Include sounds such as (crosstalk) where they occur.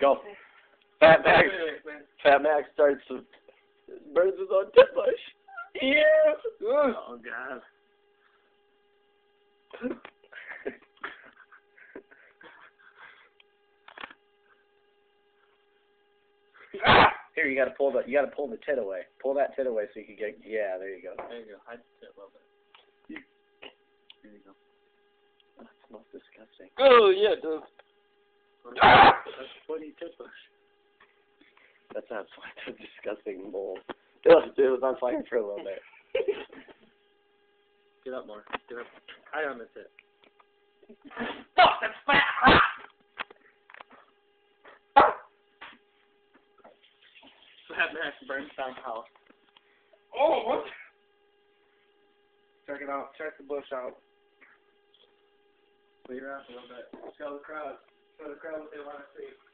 Go. Fat Max. Fat Max starts to burns his own tit bush. Yeah. Oh, oh god. Ah! Here, you gotta pull the you gotta pull the tit away. Pull that tit away so you can get. Yeah, there you go. There you go. Hide the tip a little bit. There you go. That smells disgusting. Oh yeah, it does. That's funny tit bush. That's not (laughs) that's a disgusting mold. It was, it was on fire for a little bit. Get up more. Get up. High on the tip. Fuck, that's fat. Fat Max burns down the house. Oh, what? Check it out. Check the bush out. Clear out a little bit. Show the crowd. Show the crowd what they want to see.